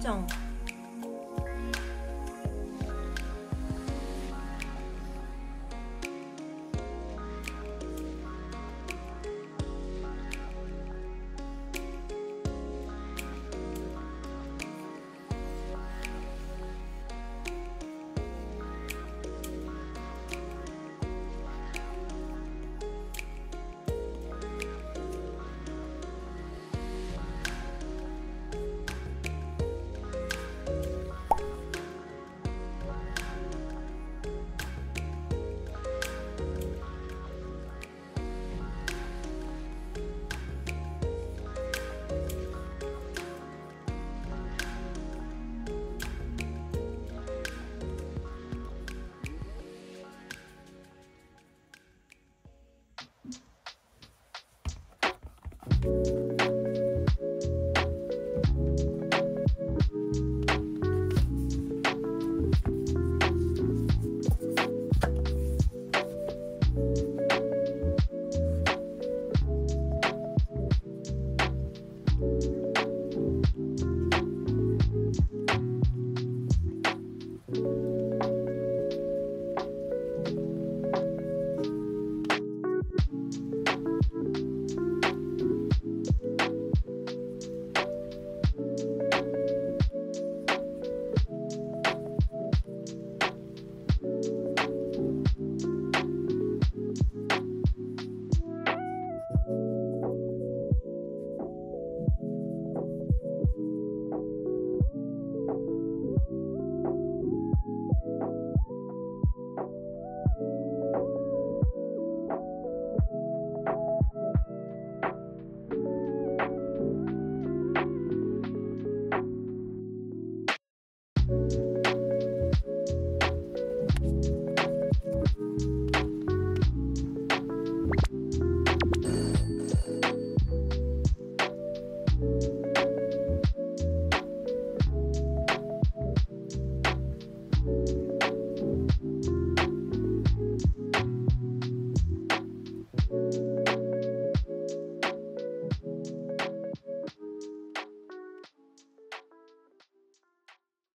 这种